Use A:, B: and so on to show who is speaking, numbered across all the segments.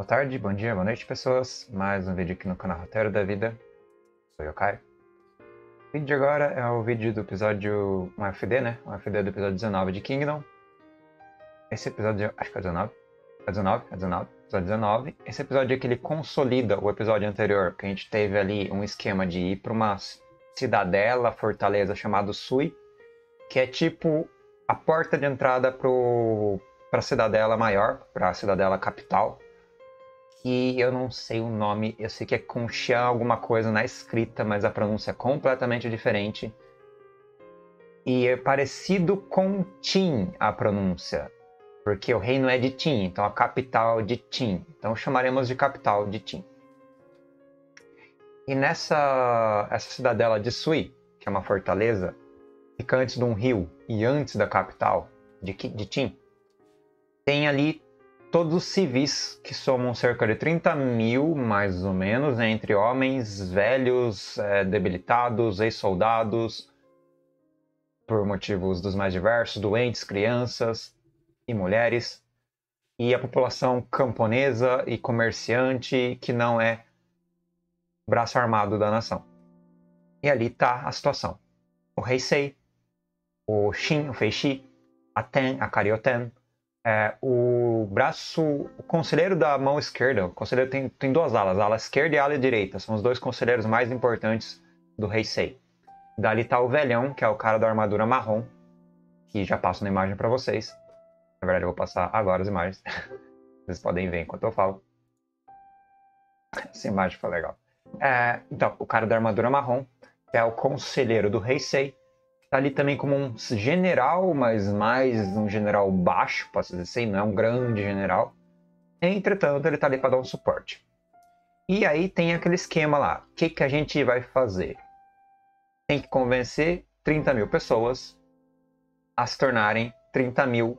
A: Boa tarde, bom dia, boa noite, pessoas. Mais um vídeo aqui no canal Roteiro da Vida. Sou eu, Caio. O vídeo de agora é o vídeo do episódio, um FD, né? Um FD do episódio 19 de Kingdom. Esse episódio, acho que é 19. É 19, é 19. Episódio 19. Esse episódio aqui ele consolida o episódio anterior, que a gente teve ali um esquema de ir para uma cidadela, fortaleza chamada Sui, que é tipo a porta de entrada para a cidadela maior, para a cidadela capital que eu não sei o nome, eu sei que é Conchian alguma coisa na escrita, mas a pronúncia é completamente diferente. E é parecido com Tim a pronúncia, porque o reino é de Tim, então a capital de Tim. Então chamaremos de capital de Tim. E nessa essa cidadela de Sui, que é uma fortaleza, fica antes de um rio e antes da capital de, de Tim, tem ali todos os civis, que somam cerca de 30 mil, mais ou menos, né, entre homens, velhos, é, debilitados, ex-soldados, por motivos dos mais diversos, doentes, crianças e mulheres, e a população camponesa e comerciante que não é braço armado da nação. E ali está a situação. O rei Sei, o Shin, o Feixi, a Ten, a Karioten, é, o braço, o conselheiro da mão esquerda, o conselheiro tem, tem duas alas, a ala esquerda e a ala direita, são os dois conselheiros mais importantes do rei Sei. Dali tá o velhão, que é o cara da armadura marrom, que já passo na imagem para vocês. Na verdade, eu vou passar agora as imagens. Vocês podem ver enquanto eu falo. Essa imagem foi legal. É, então, o cara da armadura marrom, é o conselheiro do rei Sei, Tá ali também como um general, mas mais um general baixo, posso dizer assim, não é um grande general. Entretanto, ele tá ali para dar um suporte. E aí tem aquele esquema lá. O que, que a gente vai fazer? Tem que convencer 30 mil pessoas a se tornarem 30 mil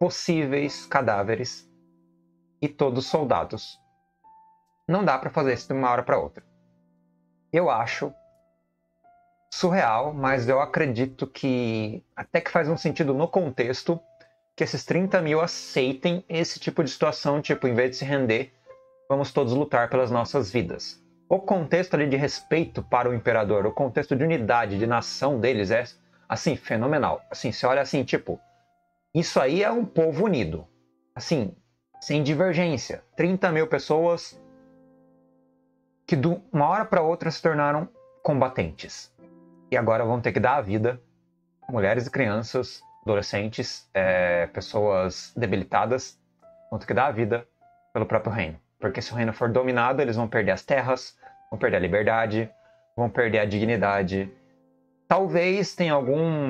A: possíveis cadáveres e todos soldados. Não dá para fazer isso de uma hora para outra. Eu acho surreal, mas eu acredito que até que faz um sentido no contexto que esses 30 mil aceitem esse tipo de situação, tipo, em vez de se render, vamos todos lutar pelas nossas vidas. O contexto ali de respeito para o imperador, o contexto de unidade, de nação deles é, assim, fenomenal. Assim, você olha assim, tipo, isso aí é um povo unido. Assim, sem divergência. 30 mil pessoas que de uma hora para outra se tornaram combatentes e agora vão ter que dar a vida mulheres e crianças, adolescentes, é, pessoas debilitadas, vão ter que dar a vida pelo próprio reino. Porque se o reino for dominado, eles vão perder as terras, vão perder a liberdade, vão perder a dignidade. Talvez tenha algum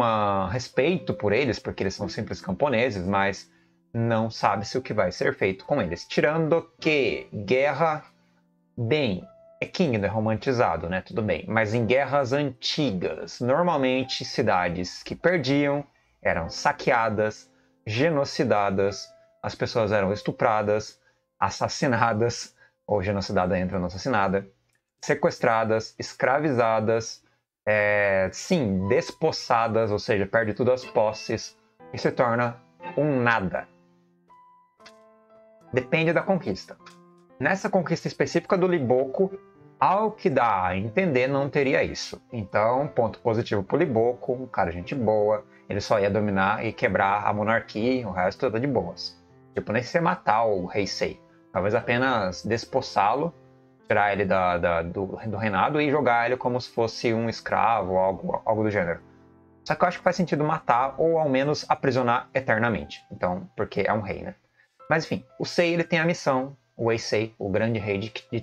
A: respeito por eles, porque eles são simples camponeses, mas não sabe-se o que vai ser feito com eles. Tirando que guerra, bem, é Kingdom, é romantizado, né? Tudo bem. Mas em guerras antigas, normalmente cidades que perdiam eram saqueadas, genocidadas, as pessoas eram estupradas, assassinadas, ou genocidada entra no assassinada, sequestradas, escravizadas, é, sim, despossadas, ou seja, perde tudo as posses e se torna um nada. Depende da conquista. Nessa conquista específica do Liboco, ao que dá a entender, não teria isso. Então, ponto positivo pro Liboco, um cara gente boa, ele só ia dominar e quebrar a monarquia, o resto tudo de boas. Tipo, nem se matar o rei Sei. Talvez apenas despossá-lo, tirar ele da, da, do, do, reinado e jogar ele como se fosse um escravo ou algo, algo do gênero. Só que eu acho que faz sentido matar ou ao menos aprisionar eternamente. Então, porque é um rei, né? Mas enfim, o Sei ele tem a missão, o Sei, o grande rei de, de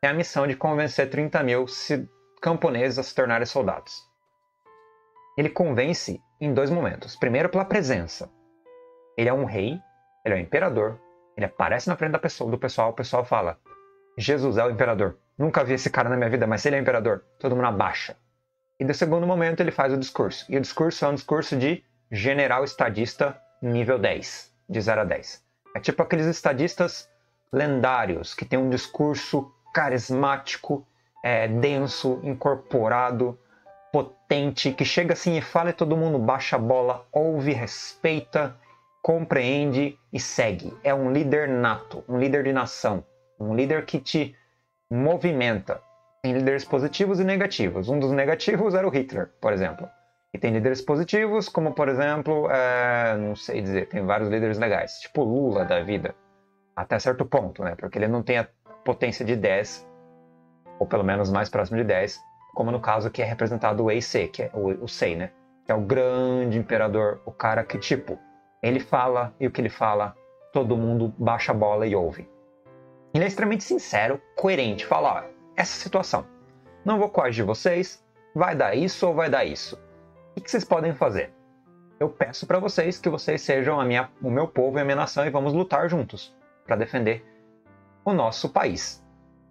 A: tem a missão de convencer 30 mil camponeses a se tornarem soldados. Ele convence em dois momentos. Primeiro, pela presença. Ele é um rei, ele é um imperador, ele aparece na frente da pessoa, do pessoal, o pessoal fala: Jesus é o imperador. Nunca vi esse cara na minha vida, mas se ele é imperador, todo mundo abaixa. E no segundo momento ele faz o discurso. E o discurso é um discurso de general estadista nível 10, de 0 a 10. É tipo aqueles estadistas lendários que tem um discurso carismático, é, denso, incorporado, potente, que chega assim e fala e todo mundo baixa a bola, ouve, respeita compreende e segue. É um líder nato, um líder de nação, um líder que te movimenta. Tem líderes positivos e negativos. Um dos negativos era o Hitler, por exemplo. E tem líderes positivos, como por exemplo, é, não sei dizer, tem vários líderes legais, tipo Lula da vida, até certo ponto, né? Porque ele não tem a potência de 10, ou pelo menos mais próximo de 10, como no caso que é representado o EIC, que é o, o Sei, né? Que é o grande imperador, o cara que, tipo, ele fala e o que ele fala, todo mundo baixa a bola e ouve. Ele é extremamente sincero, coerente, fala, ó, essa situação, não vou coagir vocês, vai dar isso ou vai dar isso o que vocês podem fazer? Eu peço para vocês que vocês sejam minha, o meu povo e a minha nação e vamos lutar juntos para defender o nosso país.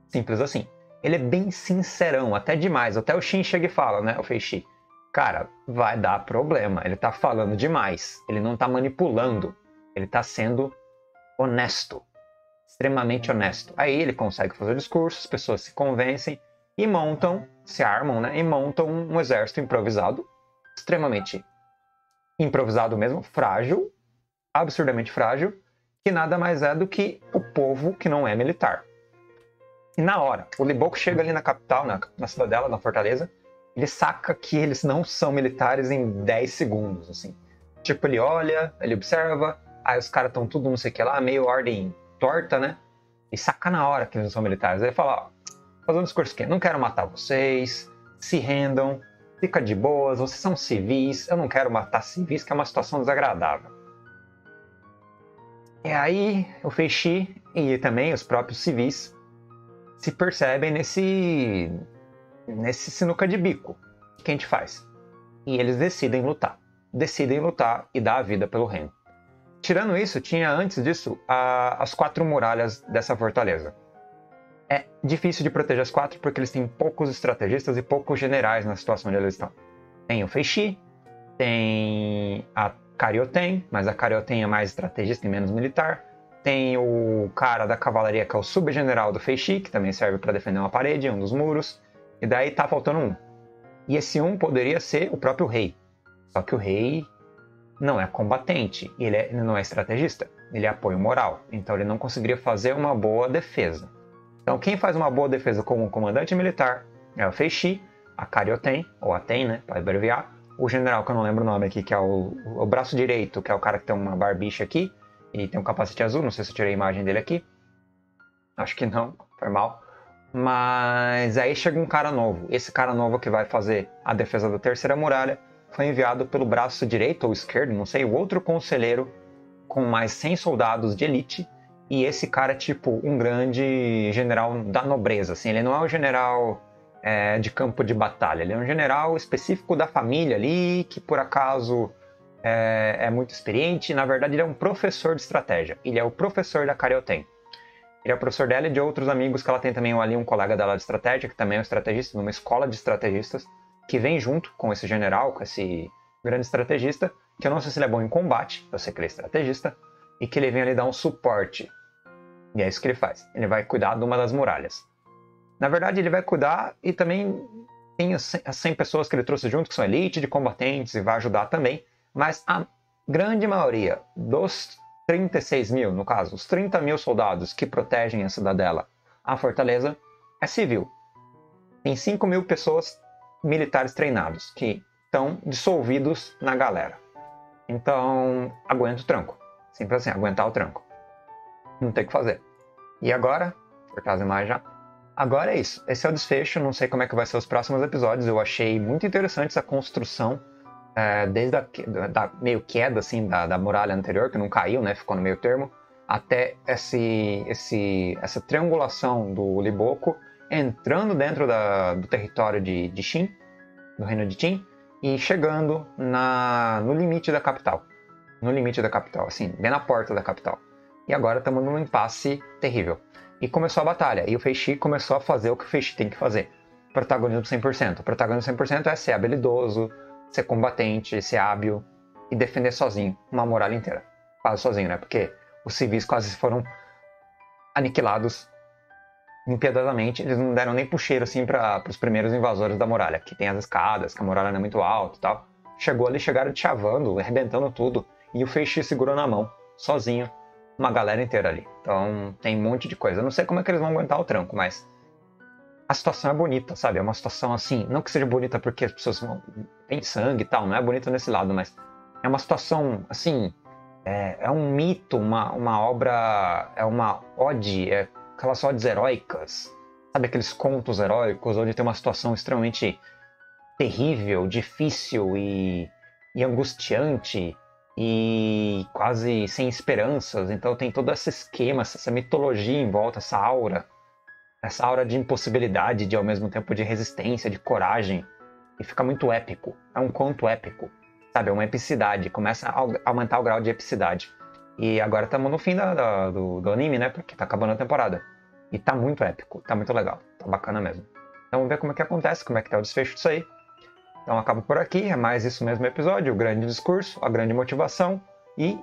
A: Simples assim. Ele é bem sincerão, até demais. Até o Shin chega e fala, né? O Feishi. Cara, vai dar problema. Ele tá falando demais. Ele não tá manipulando. Ele tá sendo honesto. Extremamente honesto. Aí ele consegue fazer o discurso, as pessoas se convencem e montam, se armam, né? E montam um exército improvisado extremamente improvisado mesmo, frágil, absurdamente frágil, que nada mais é do que o povo que não é militar. E na hora, o Liboco chega ali na capital, na, na cidadela, na fortaleza, ele saca que eles não são militares em 10 segundos, assim. Tipo, ele olha, ele observa, aí os caras estão tudo não sei o que lá, meio ordem torta, né? E saca na hora que eles não são militares. Aí ele fala, ó, fazer um discurso aqui, não quero matar vocês, se rendam, fica de boas, vocês são civis, eu não quero matar civis, que é uma situação desagradável. E aí o Feixi e também os próprios civis se percebem nesse nesse sinuca de bico. Que a gente faz? E eles decidem lutar. Decidem lutar e dar a vida pelo reino. Tirando isso, tinha antes disso a, as quatro muralhas dessa fortaleza é difícil de proteger as quatro porque eles têm poucos estrategistas e poucos generais na situação onde eles estão. Tem o Feixi, tem a Carioten, mas a Carioten é mais estrategista e menos militar. Tem o cara da cavalaria que é o subgeneral do Feixi, que também serve para defender uma parede, um dos muros. E daí tá faltando um. E esse um poderia ser o próprio rei. Só que o rei não é combatente, ele, é, ele não é estrategista, ele é apoio moral. Então ele não conseguiria fazer uma boa defesa. Então, quem faz uma boa defesa como comandante militar é o Feixi, a Carioten, ou Aten, né, para abreviar, o general, que eu não lembro o nome aqui, que é o, o braço direito, que é o cara que tem uma barbicha aqui e tem um capacete azul, não sei se eu tirei a imagem dele aqui. Acho que não, foi mal. Mas aí chega um cara novo. Esse cara novo que vai fazer a defesa da terceira muralha foi enviado pelo braço direito ou esquerdo, não sei, o outro conselheiro com mais 100 soldados de elite e esse cara é tipo um grande general da nobreza, assim, ele não é um general é, de campo de batalha, ele é um general específico da família ali, que por acaso é, é muito experiente, na verdade ele é um professor de estratégia, ele é o professor da Carioten. Ele é o professor dela e de outros amigos que ela tem também ali, um colega dela de estratégia, que também é um estrategista, numa escola de estrategistas, que vem junto com esse general, com esse grande estrategista, que eu não sei se ele é bom em combate, eu sei que ele é estrategista, e que ele vem ali dar um suporte e é isso que ele faz. Ele vai cuidar de uma das muralhas. Na verdade, ele vai cuidar e também tem as 100 pessoas que ele trouxe junto, que são elite de combatentes, e vai ajudar também. Mas a grande maioria dos 36 mil, no caso, os 30 mil soldados que protegem a cidadela, a fortaleza, é civil. Tem 5 mil pessoas militares treinados, que estão dissolvidos na galera. Então, aguenta o tranco. Simples assim, aguentar o tranco. Não tem o que fazer. E agora, cortar as imagens já. Agora é isso. Esse é o desfecho. Não sei como é que vai ser os próximos episódios. Eu achei muito interessante essa construção, é, desde a da, meio queda assim da, da muralha anterior, que não caiu, né? Ficou no meio termo, até esse, esse, essa triangulação do Liboco entrando dentro da, do território de, de Shin, do reino de Qin, e chegando na, no limite da capital. No limite da capital, assim, bem na porta da capital. E agora estamos num impasse terrível. E começou a batalha. E o Feixi começou a fazer o que o Feixi tem que fazer. Protagonismo 100%. Protagonismo 100% é ser habilidoso, ser combatente, ser hábil e defender sozinho uma muralha inteira. Quase sozinho, né? Porque os civis quase foram aniquilados impiedosamente. Eles não deram nem puxeiro assim para os primeiros invasores da muralha, que tem as escadas, que a muralha não é muito alta e tal. Chegou ali, chegaram chavando, arrebentando tudo. e o Feixe segurou na mão, sozinho, uma galera inteira ali. Então tem um monte de coisa. Eu não sei como é que eles vão aguentar o tranco, mas a situação é bonita, sabe? É uma situação assim, não que seja bonita porque as pessoas vão, sangue e tal, não é bonita nesse lado, mas é uma situação assim, é, é um mito, uma, uma obra, é uma ode, é aquelas odes heróicas, sabe aqueles contos heróicos onde tem uma situação extremamente terrível, difícil e, e angustiante e quase sem esperanças. Então tem todo esse esquema, essa mitologia em volta, essa aura, essa aura de impossibilidade, de ao mesmo tempo de resistência, de coragem. E fica muito épico. É um conto épico, sabe? É uma epicidade. Começa a aumentar o grau de epicidade. E agora estamos no fim da, da, do, do anime, né? Porque tá acabando a temporada. E tá muito épico, tá muito legal, tá bacana mesmo. Então vamos ver como é que acontece, como é que tá o desfecho disso aí. Então acabo por aqui, é mais isso mesmo episódio, o grande discurso, a grande motivação e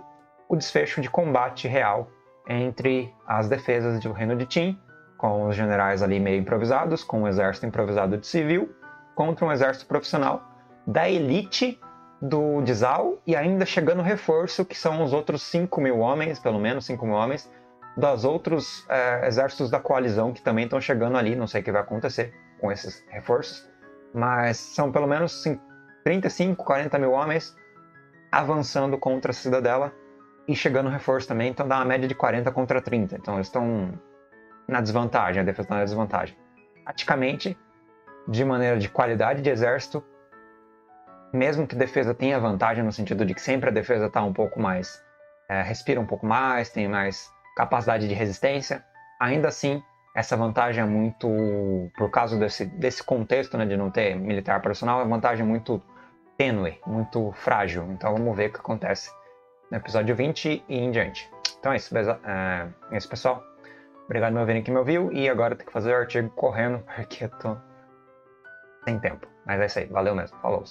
A: o desfecho de combate real entre as defesas do reino de Tim, com os generais ali meio improvisados, com um exército improvisado de civil, contra um exército profissional da elite do Dizal e ainda chegando reforço, que são os outros 5 mil homens, pelo menos 5 mil homens, dos outros é, exércitos da coalizão que também estão chegando ali. Não sei o que vai acontecer com esses reforços, mas são pelo menos 35, 40 mil homens avançando contra a cidadela e chegando reforço também. Então dá uma média de 40 contra 30. Então eles estão na desvantagem, a defesa está na desvantagem. Praticamente, de maneira de qualidade de exército, mesmo que a defesa tenha vantagem no sentido de que sempre a defesa está um pouco mais. É, respira um pouco mais, tem mais capacidade de resistência. Ainda assim, essa vantagem é muito, por causa desse, desse contexto né, de não ter militar profissional, é vantagem muito tênue, muito frágil. Então vamos ver o que acontece no episódio 20 e em diante. Então é isso? É, é isso, pessoal. Obrigado por me ouvirem que me ouviu. E agora tem que fazer o artigo correndo, porque eu tô sem tempo. Mas é isso aí. Valeu mesmo. Falou.